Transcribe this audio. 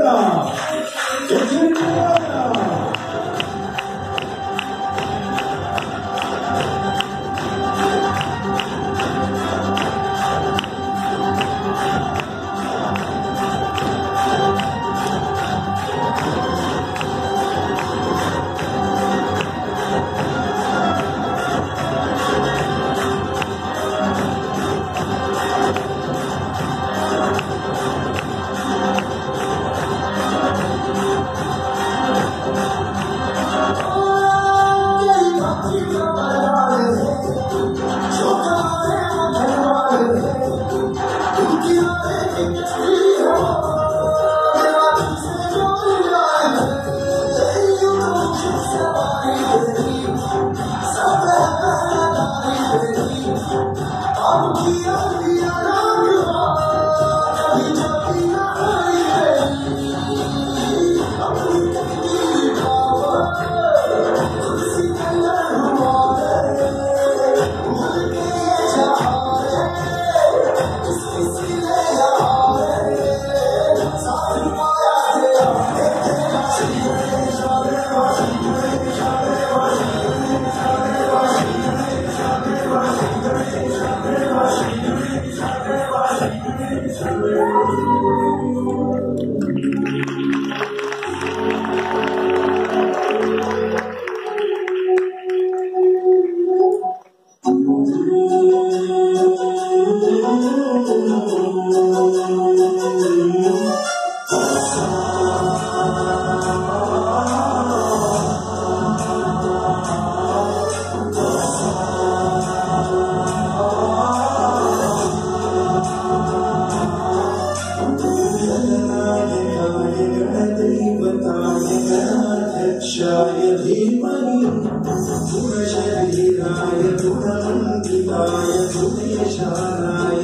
Abraham. शाय धीमहि गुणशरीराय गुणमण्डिताय गुणेशानाय